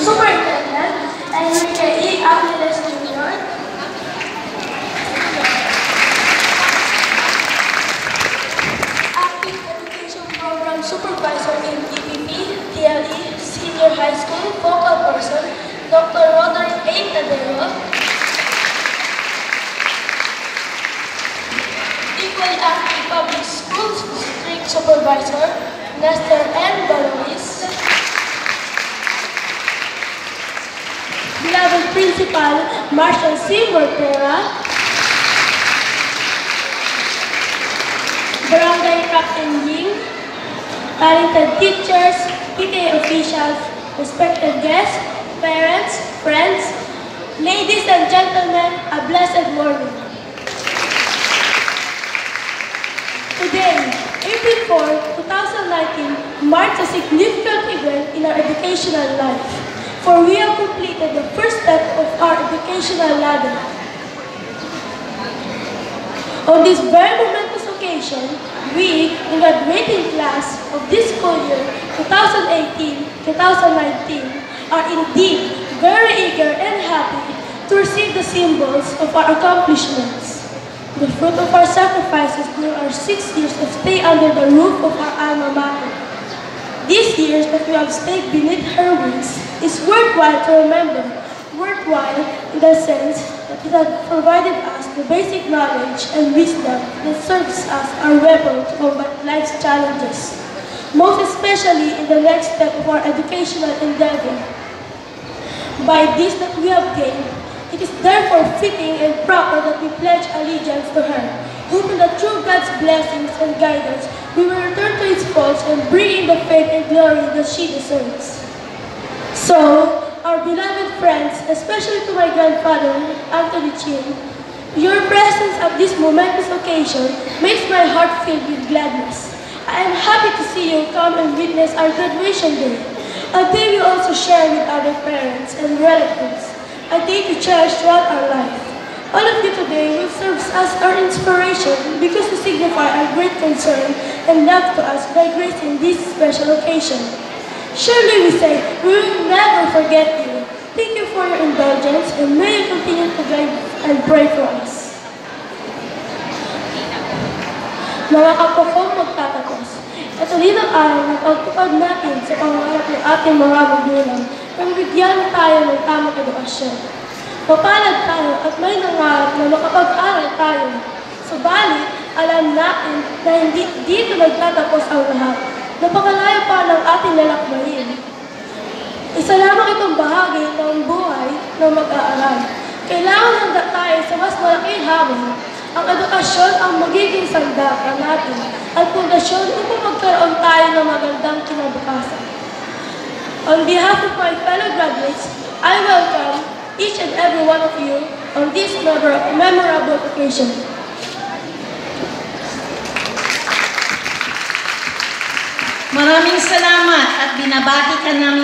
Superintendent Enrique Education Program Supervisor in EPP, Senior High School, Focal Person, Dr. A. Equally Active Public Schools District Supervisor, Nestor Principal, Marshall C. Mortera. Barangay Captain Ying, talented teachers, PTA officials, respected guests, parents, friends, ladies and gentlemen, a blessed morning. Today, April 4, 2019, marks a significant event in our educational life, for we have completed the first step of our educational ladder. On this very momentous occasion, we, in the graduating class of this school year, 2018-2019, are indeed very eager and happy to receive the symbols of our accomplishments. The fruit of our sacrifices during our six years of stay under the roof of our alma mater. These years that we have stayed beneath her wings is worthwhile to remember, worthwhile in the sense that it has provided us the basic knowledge and wisdom that serves as our weapon to combat life's challenges, most especially in the next step of our educational endeavor. By this that we have gained, it is therefore fitting and proper that we pledge allegiance to her, hoping that through God's blessings and guidance, we will return to its faults and bring in the faith and glory that she deserves. So, our beloved friends, especially to my grandfather, Anthony Chin, your presence at this momentous occasion makes my heart filled with gladness. I am happy to see you come and witness our graduation day, a day we also share with other parents and relatives, a day to cherish throughout our life. All of you today will serve as our inspiration because you signify our great concern and love to us by gracing this special occasion. Surely we say, we will never forget you. Thank you for your indulgence and may you continue to guide and pray for us. Mga kapakong magtatapos, ito din ang araw na pagtupad natin sa pangarap ng ating mga magulang nang bigyan tayo ng tamang edukasyon. Mapalad tayo at may nangarap na makapag-aral tayo. Subalit, alam natin na hindi dito nagtatapos ang lahat. Napakalayo pa ng ating lalakbayin. Isa lamang itong bahagi ng buhay ng mag-aaral. Kailangan handa tayo sa mas malaking hamon. Ang edukasyon ang magiging sandata natin at pundasyon upang magkaroon tayo ng magandang kinabukasan. On behalf of my fellow graduates, I welcome each and every one of you on this memorable occasion. Salamat at binabati ka namin